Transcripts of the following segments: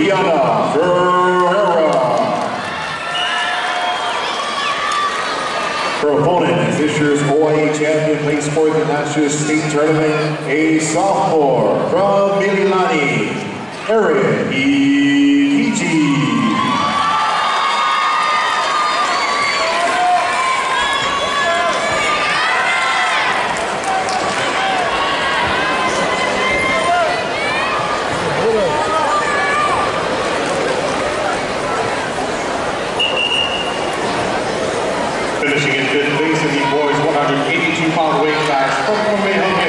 Liana Ferreira. Her opponent is this year's Hawaii champion, placed fourth in last year's state tournament, a sophomore from Mililani, Erin Hijiki. Finishing in fifth place in the boys 182 pound weight class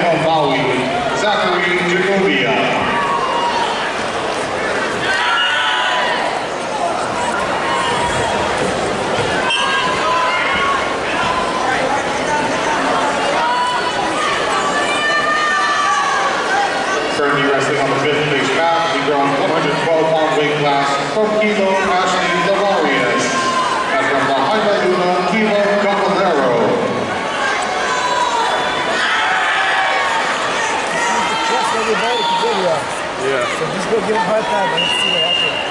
everybody can here. Yeah. So just go give him a hard time and let's see what happens.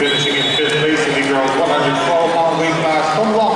finishing in fifth place in the girls' 112-pound weight class from Long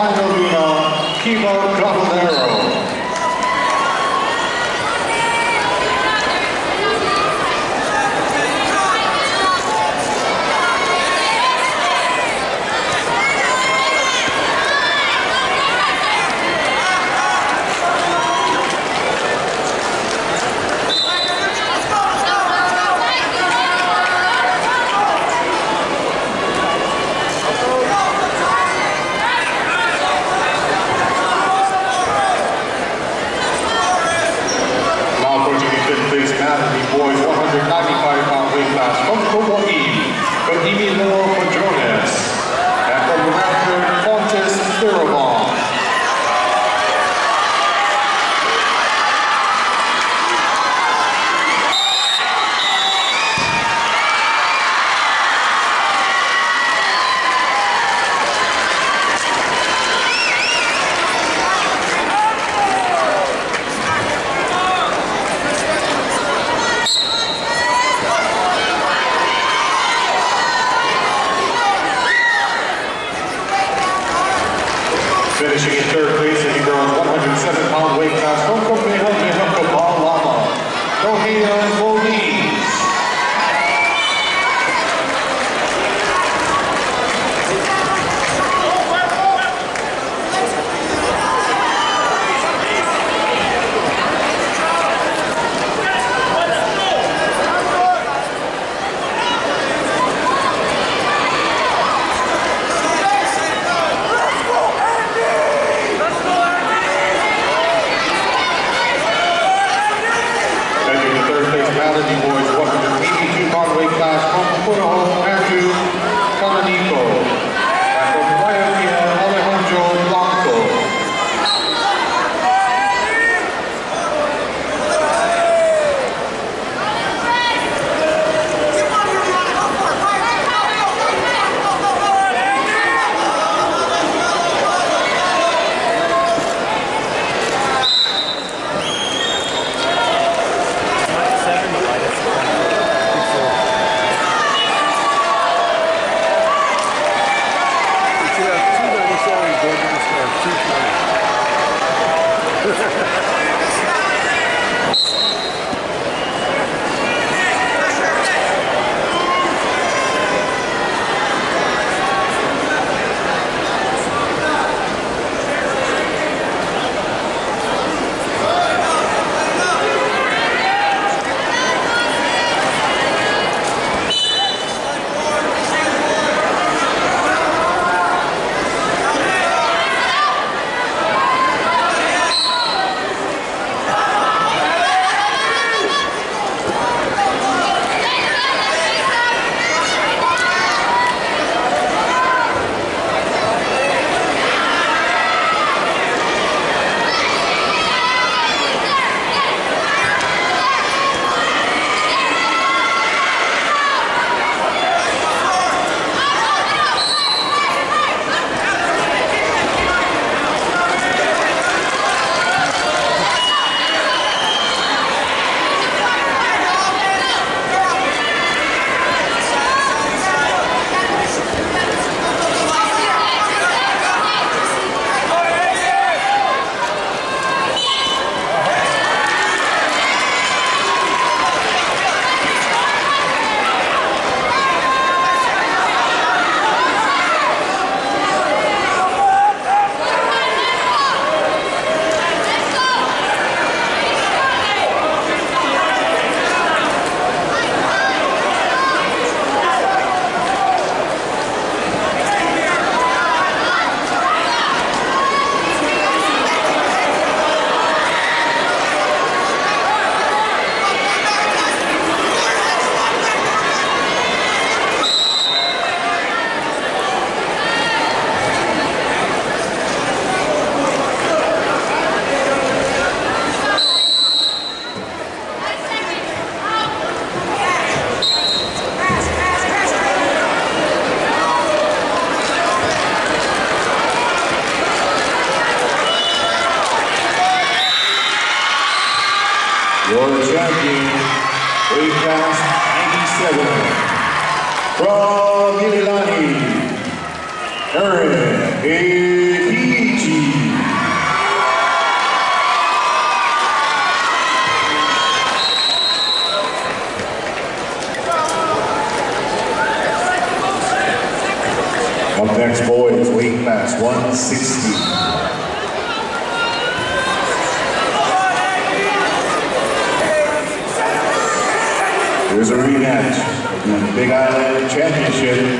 weight class 97. From Mililani, Erin Hijiki. Up next, boys, weight class 160. Big Island Championship